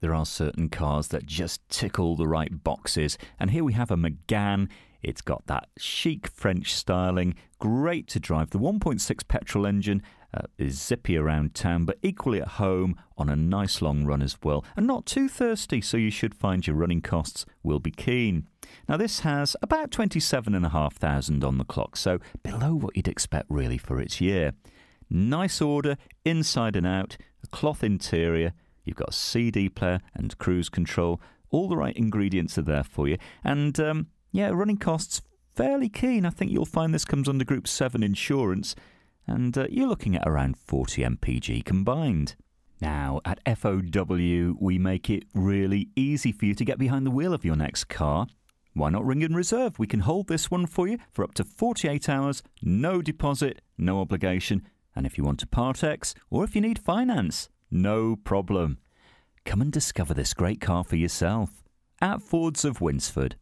There are certain cars that just tickle the right boxes, and here we have a Megane. It's got that chic French styling, great to drive. The 1.6 petrol engine uh, is zippy around town, but equally at home on a nice long run as well, and not too thirsty, so you should find your running costs will be keen. Now, this has about 27,500 on the clock, so below what you'd expect really for its year. Nice order, inside and out, a cloth interior, you've got a CD player and cruise control. All the right ingredients are there for you. And um, yeah, running costs fairly keen. I think you'll find this comes under Group 7 insurance, and uh, you're looking at around 40 mpg combined. Now, at FOW, we make it really easy for you to get behind the wheel of your next car. Why not ring in reserve? We can hold this one for you for up to 48 hours, no deposit, no obligation. And if you want to part X or if you need finance, no problem. Come and discover this great car for yourself at Fords of Winsford.